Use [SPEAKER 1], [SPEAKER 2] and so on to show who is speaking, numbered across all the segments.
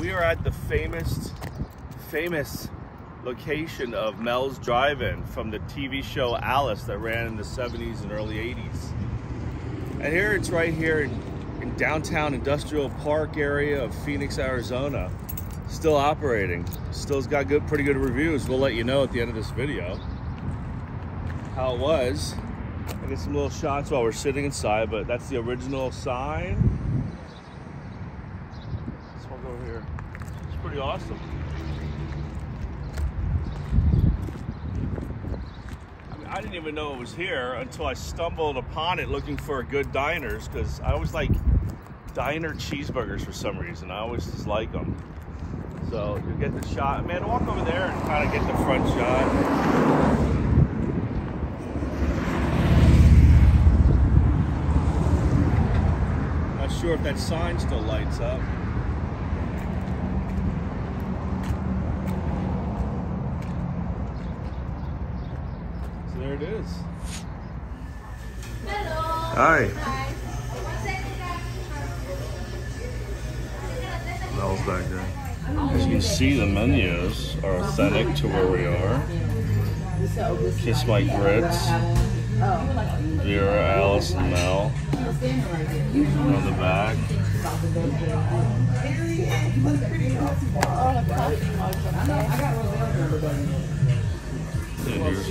[SPEAKER 1] we are at the famous, famous location of Mel's Drive-In from the TV show Alice that ran in the 70s and early 80s. And here it's right here in, in downtown industrial park area of Phoenix, Arizona. Still operating. Still's got good, pretty good reviews. We'll let you know at the end of this video how it was. I get some little shots while we're sitting inside, but that's the original sign. Over here. It's pretty awesome. I, mean, I didn't even know it was here until I stumbled upon it looking for a good diners because I always like diner cheeseburgers for some reason. I always just like them. So you get the shot. Man, walk over there and kind of get the front shot. Not sure if that sign still lights up. It is. Hi. Mel's back there. As you can see, the menus are authentic to where we are. Kiss My Grits, Vera, Alice, and Mel. On the back. And here's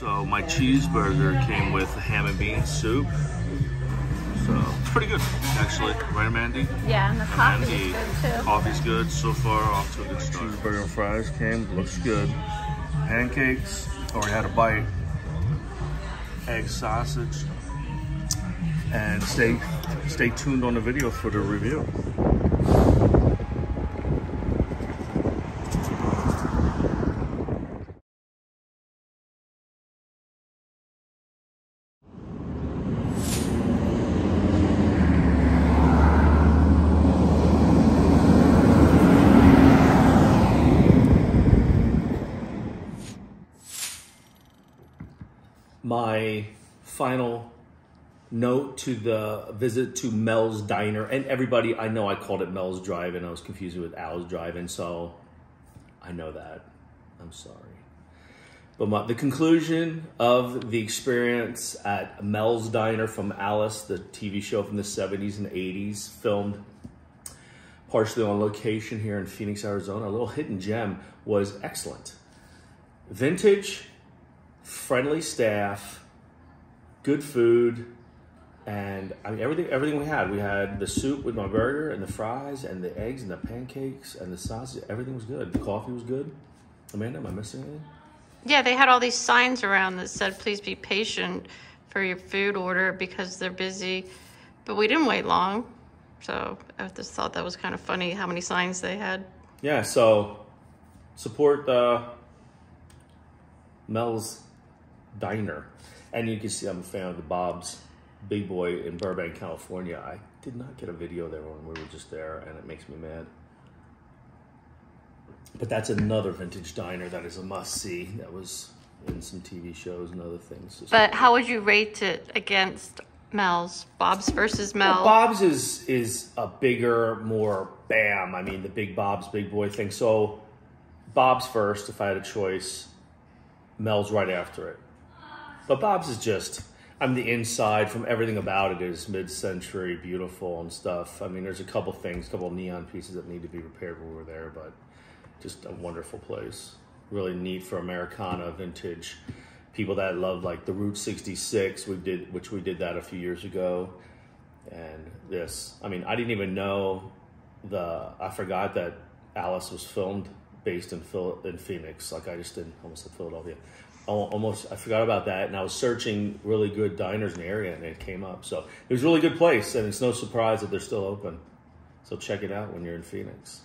[SPEAKER 1] So my cheeseburger came with ham and bean soup. So it's pretty good, actually. Right, Mandy?
[SPEAKER 2] Yeah, and the coffee
[SPEAKER 1] the
[SPEAKER 2] is good too.
[SPEAKER 1] coffee's good so far. Off to a good start. Cheeseburger and fries came. Looks good. Pancakes. Already had a bite. Egg sausage. And stay stay tuned on the video for the review.
[SPEAKER 3] My final note to the visit to Mel's Diner, and everybody, I know I called it Mel's Drive-In. I was confused with Al's Drive-In, so I know that. I'm sorry. But my, the conclusion of the experience at Mel's Diner from Alice, the TV show from the 70s and 80s, filmed partially on location here in Phoenix, Arizona, a little hidden gem, was excellent. Vintage, friendly staff, good food, and I mean everything. Everything we had, we had the soup with my burger and the fries and the eggs and the pancakes and the sausage. Everything was good. The coffee was good. Amanda, am I missing anything?
[SPEAKER 2] Yeah, they had all these signs around that said, please be patient for your food order because they're busy. But we didn't wait long. So I just thought that was kind of funny how many signs they had.
[SPEAKER 3] Yeah. So support uh, Mel's Diner, and you can see I'm a fan of the Bob's Big Boy in Burbank, California. I did not get a video there when we were just there, and it makes me mad. But that's another vintage diner that is a must see. That was in some TV shows and other things.
[SPEAKER 2] But how would you rate it against Mel's? Bob's versus Mel?
[SPEAKER 3] Well, Bob's is is a bigger, more bam. I mean, the big Bob's big boy thing. So Bob's first, if I had a choice. Mel's right after it. But Bob's is just. I mean, the inside from everything about it is mid-century, beautiful and stuff. I mean, there's a couple things, a couple neon pieces that need to be repaired when we were there, but just a wonderful place. Really neat for Americana vintage. People that love like the Route 66, we did, which we did that a few years ago. And this, I mean, I didn't even know the. I forgot that Alice was filmed based in Phil in Phoenix. Like I just didn't almost said Philadelphia. Al- almost I forgot about that, and I was searching really good diners in the area, and it came up. So it was a really good place, and it's no surprise that they're still open. So check it out when you're in Phoenix.